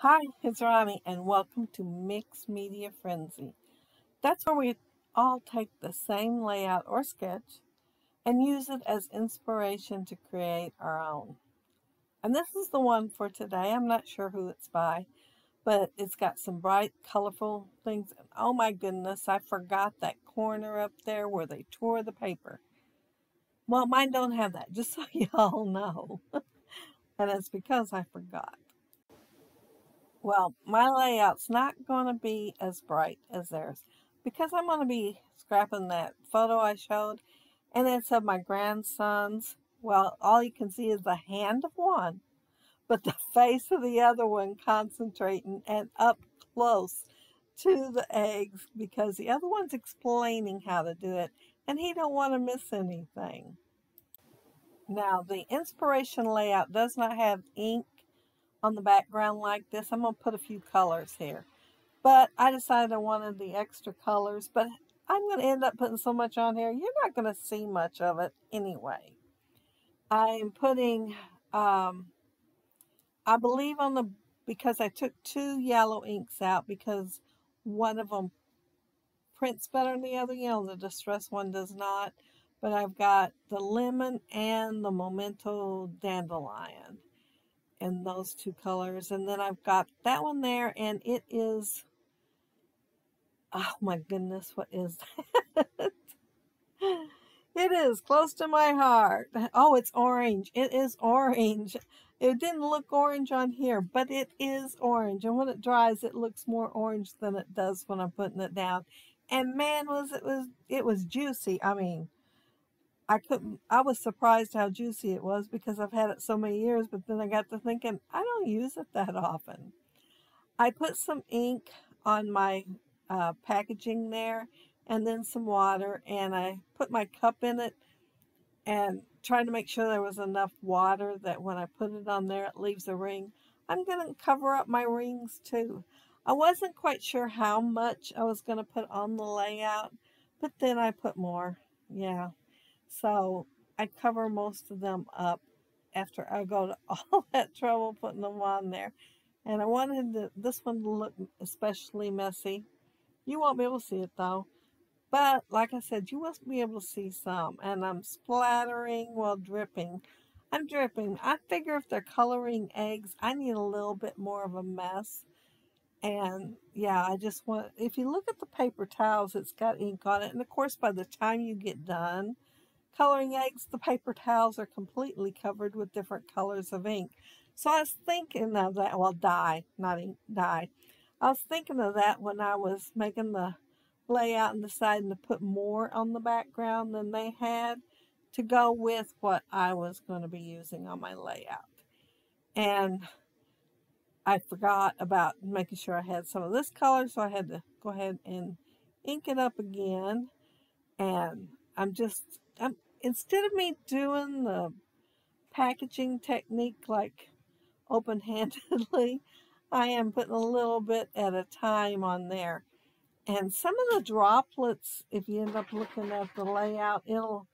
Hi, it's Roni, and welcome to Mixed Media Frenzy. That's where we all take the same layout or sketch and use it as inspiration to create our own. And this is the one for today. I'm not sure who it's by, but it's got some bright, colorful things. Oh my goodness, I forgot that corner up there where they tore the paper. Well, mine don't have that, just so y'all know. and it's because I forgot. Well, my layout's not going to be as bright as theirs because I'm going to be scrapping that photo I showed and it's of my grandsons. Well, all you can see is the hand of one, but the face of the other one concentrating and up close to the eggs because the other one's explaining how to do it and he don't want to miss anything. Now, the inspiration layout does not have ink on the background like this. I'm going to put a few colors here. But I decided I wanted the extra colors, but I'm going to end up putting so much on here, you're not going to see much of it anyway. I'm putting, um, I believe on the, because I took two yellow inks out because one of them prints better than the other. You know, the Distress one does not. But I've got the lemon and the Memento Dandelion in those two colors. And then I've got that one there, and it is, oh my goodness, what is that? it is close to my heart. Oh, it's orange. It is orange. It didn't look orange on here, but it is orange. And when it dries, it looks more orange than it does when I'm putting it down. And man, was it was it was juicy. I mean, I couldn't, I was surprised how juicy it was because I've had it so many years, but then I got to thinking, I don't use it that often. I put some ink on my uh, packaging there and then some water and I put my cup in it and trying to make sure there was enough water that when I put it on there, it leaves a ring. I'm going to cover up my rings too. I wasn't quite sure how much I was going to put on the layout, but then I put more. Yeah. So I cover most of them up after I go to all that trouble putting them on there. And I wanted this one to look especially messy. You won't be able to see it though. But like I said, you will be able to see some. And I'm splattering while dripping. I'm dripping. I figure if they're coloring eggs, I need a little bit more of a mess. And yeah, I just want, if you look at the paper towels, it's got ink on it. And of course, by the time you get done, coloring eggs, the paper towels are completely covered with different colors of ink. So I was thinking of that, well, dye, not ink, dye. I was thinking of that when I was making the layout and deciding to put more on the background than they had to go with what I was going to be using on my layout. And I forgot about making sure I had some of this color, so I had to go ahead and ink it up again. And I'm just, I'm instead of me doing the packaging technique like open-handedly, I am putting a little bit at a time on there. And some of the droplets, if you end up looking at the layout, it'll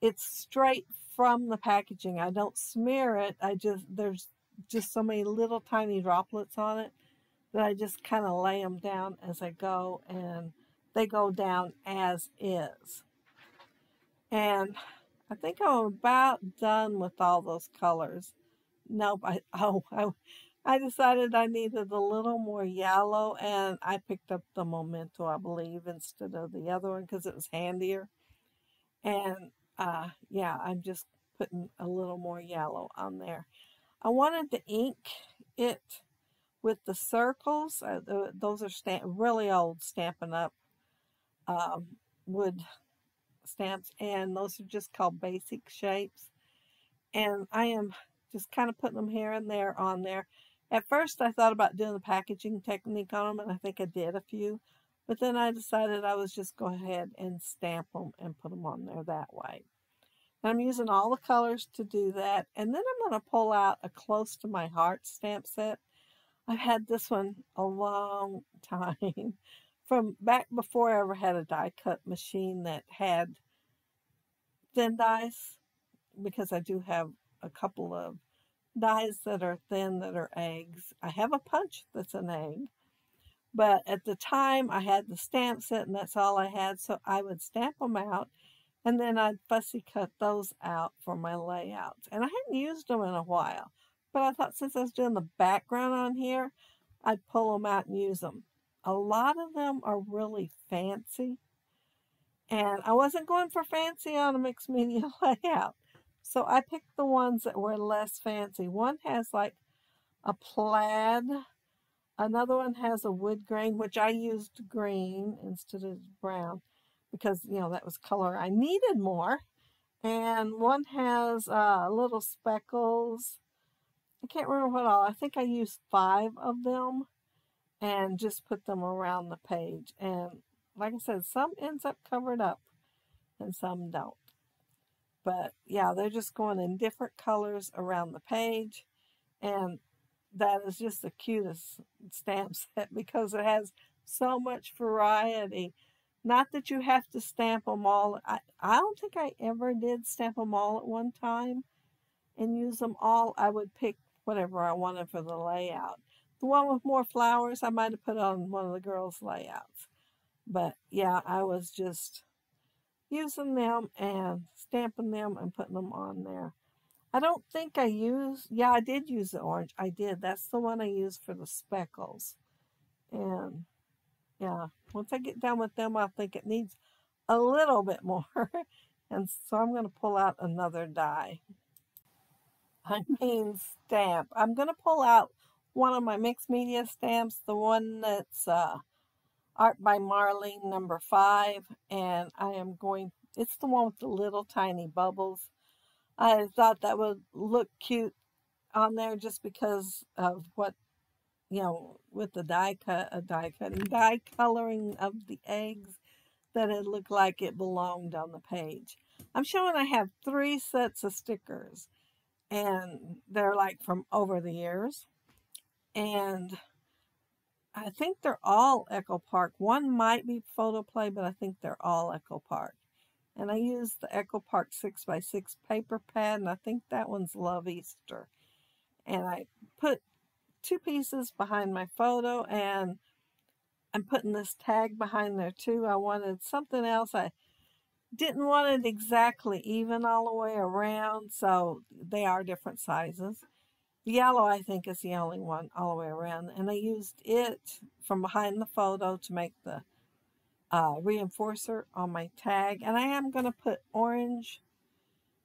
it's straight from the packaging. I don't smear it. I just there's just so many little tiny droplets on it that I just kind of lay them down as I go and they go down as is. And I think I'm about done with all those colors. Nope, I, oh, I, I decided I needed a little more yellow and I picked up the Memento, I believe, instead of the other one because it was handier. And uh, yeah, I'm just putting a little more yellow on there. I wanted to ink it with the circles. Uh, those are stamp really old Stampin' Up um, wood stamps and those are just called basic shapes and I am just kind of putting them here and there on there. At first I thought about doing the packaging technique on them and I think I did a few but then I decided I was just go ahead and stamp them and put them on there that way. And I'm using all the colors to do that and then I'm going to pull out a close to my heart stamp set. I've had this one a long time from back before I ever had a die cut machine that had thin dies, because I do have a couple of dies that are thin that are eggs. I have a punch that's an egg. But at the time, I had the stamp set, and that's all I had. So I would stamp them out, and then I'd fussy cut those out for my layouts. And I hadn't used them in a while. But I thought since I was doing the background on here, I'd pull them out and use them. A lot of them are really fancy. And I wasn't going for fancy on a mixed media layout. So I picked the ones that were less fancy. One has like a plaid. Another one has a wood grain, which I used green instead of brown because, you know, that was color I needed more. And one has uh, little speckles. I can't remember what all. I think I used five of them and just put them around the page. And like I said, some ends up covered up and some don't. But yeah, they're just going in different colors around the page. And that is just the cutest stamp set because it has so much variety. Not that you have to stamp them all. I, I don't think I ever did stamp them all at one time and use them all. I would pick whatever I wanted for the layout. The one with more flowers, I might have put on one of the girls' layouts. But yeah, I was just using them and stamping them and putting them on there. I don't think I used, yeah, I did use the orange. I did. That's the one I used for the speckles. And yeah, once I get done with them, I think it needs a little bit more. and so I'm going to pull out another die. I mean stamp. I'm going to pull out one of my mixed media stamps, the one that's uh, Art by Marlene number five, and I am going, it's the one with the little tiny bubbles. I thought that would look cute on there just because of what, you know, with the die cut, a die cutting, die coloring of the eggs, that it looked like it belonged on the page. I'm showing I have three sets of stickers, and they're like from over the years. And I think they're all Echo Park. One might be Photoplay, but I think they're all Echo Park. And I used the Echo Park 6x6 paper pad, and I think that one's Love Easter. And I put two pieces behind my photo, and I'm putting this tag behind there too. I wanted something else. I didn't want it exactly even all the way around, so they are different sizes. The yellow, I think, is the only one all the way around. And I used it from behind the photo to make the uh, reinforcer on my tag. And I am going to put orange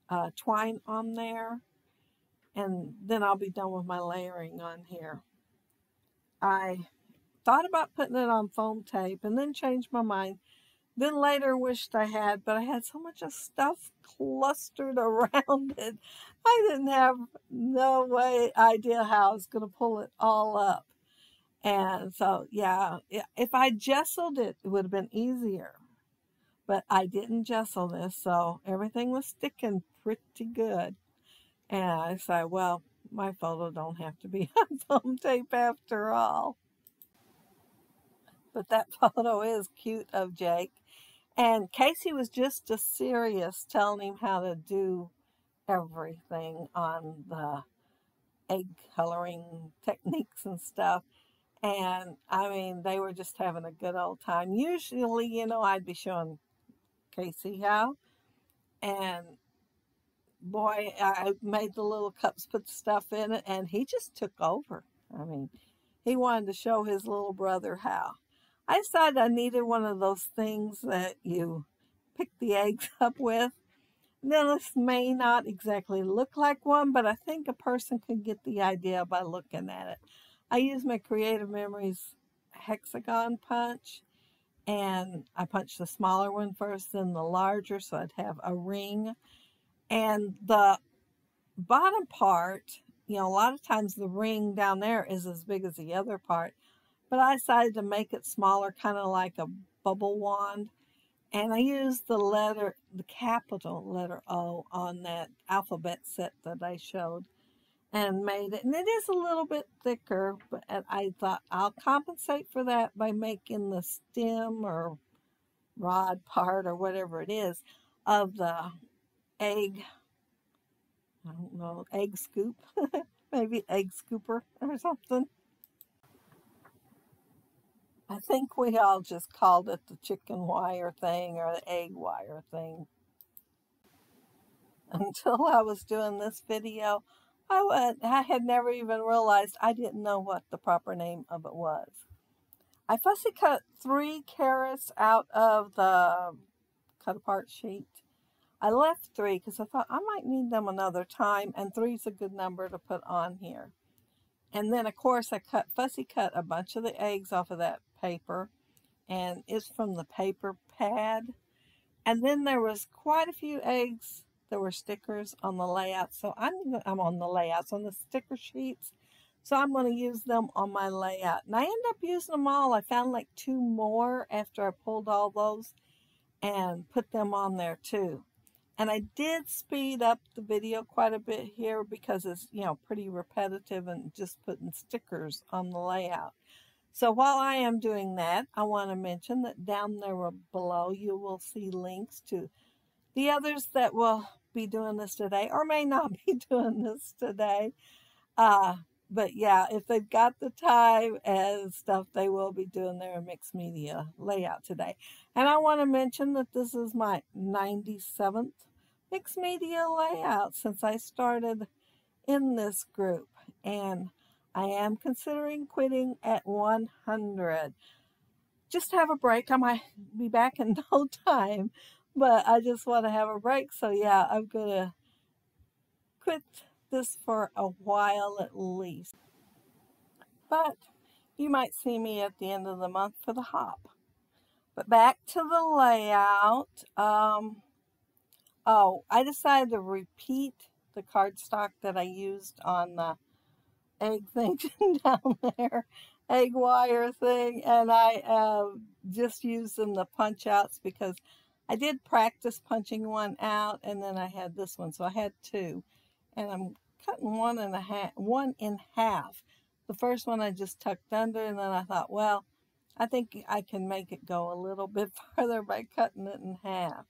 uh, twine on there. And then I'll be done with my layering on here. I thought about putting it on foam tape and then changed my mind then later wished I had, but I had so much of stuff clustered around it. I didn't have no way idea how I was going to pull it all up. And so, yeah, if I gessoed it, it would have been easier. But I didn't gesso this, so everything was sticking pretty good. And I said, well, my photo don't have to be on foam tape after all. But that photo is cute of Jake. And Casey was just as serious telling him how to do everything on the egg coloring techniques and stuff. And I mean, they were just having a good old time. Usually, you know, I'd be showing Casey how. And boy, I made the little cups, put stuff in it, and he just took over. I mean, he wanted to show his little brother how. I decided I needed one of those things that you pick the eggs up with. Now, this may not exactly look like one, but I think a person could get the idea by looking at it. I use my Creative Memories hexagon punch, and I punched the smaller one first, then the larger, so I'd have a ring. And the bottom part, you know, a lot of times the ring down there is as big as the other part. But I decided to make it smaller, kind of like a bubble wand. And I used the letter, the capital letter O on that alphabet set that I showed and made it. And it is a little bit thicker, but I thought I'll compensate for that by making the stem or rod part or whatever it is of the egg, I don't know, egg scoop. maybe egg scooper or something. I think we all just called it the chicken wire thing or the egg wire thing. Until I was doing this video, I, would, I had never even realized I didn't know what the proper name of it was. I fussy cut three carrots out of the um, cut apart sheet. I left three because I thought I might need them another time, and three is a good number to put on here. And then, of course, I cut fussy cut a bunch of the eggs off of that paper, and it's from the paper pad. And then there was quite a few eggs. There were stickers on the layout, so I'm I'm on the layouts on the sticker sheets. So I'm going to use them on my layout. And I end up using them all. I found like two more after I pulled all those and put them on there too. And I did speed up the video quite a bit here because it's, you know, pretty repetitive and just putting stickers on the layout. So while I am doing that, I want to mention that down there below you will see links to the others that will be doing this today or may not be doing this today. Uh, but yeah, if they've got the time and stuff, they will be doing their mixed media layout today. And I want to mention that this is my 97th mixed media layout since I started in this group. And I am considering quitting at 100. Just have a break. I might be back in no time, but I just want to have a break. So yeah, I'm going to quit this for a while at least. But you might see me at the end of the month for the hop. But back to the layout. Um, oh, I decided to repeat the cardstock that I used on the egg thing down there, egg wire thing, and I uh, just used them the punch outs because I did practice punching one out, and then I had this one, so I had two, and I'm cutting one and a half, one in half. The first one I just tucked under, and then I thought, well, I think I can make it go a little bit farther by cutting it in half.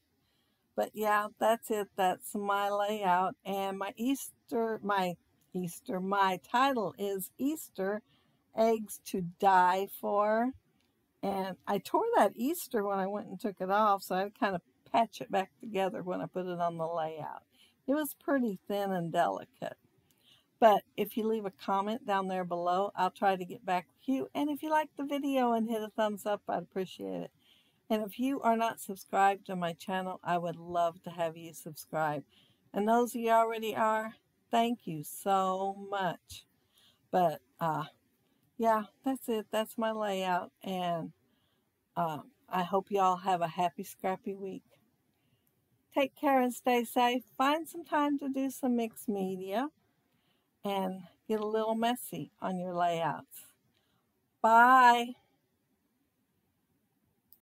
But yeah, that's it. That's my layout. And my Easter, my Easter, my title is Easter Eggs to Die For. And I tore that Easter when I went and took it off, so I kind of patch it back together when I put it on the layout. It was pretty thin and delicate. But if you leave a comment down there below, I'll try to get back with you. And if you like the video and hit a thumbs up, I'd appreciate it. And if you are not subscribed to my channel, I would love to have you subscribe. And those of you already are, thank you so much. But, uh, yeah, that's it. That's my layout. And uh, I hope you all have a happy, scrappy week. Take care and stay safe. Find some time to do some mixed media and get a little messy on your layouts. Bye.